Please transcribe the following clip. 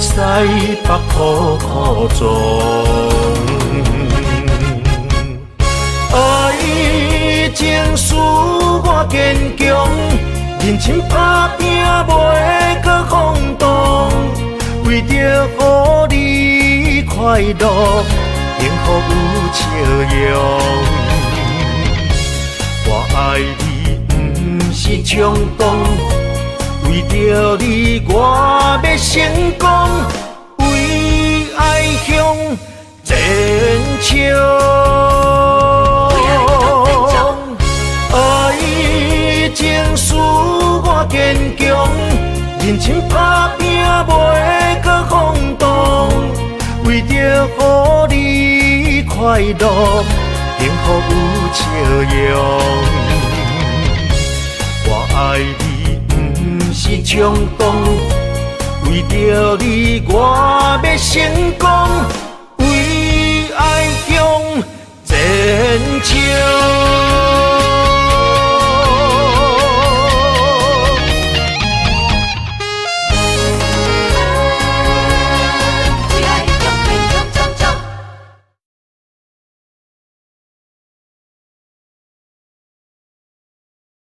西北苦苦种。爱情使我坚强，认真打拼袂搁放荡，为着予你快乐，幸福有笑容。我爱你不是冲动。为着你，我要成功，前冲。爱情使我坚强，认真打拼袂搁放荡，为着予你快乐，幸福有笑容。我爱你。毋是冲动，为着你，我要成功。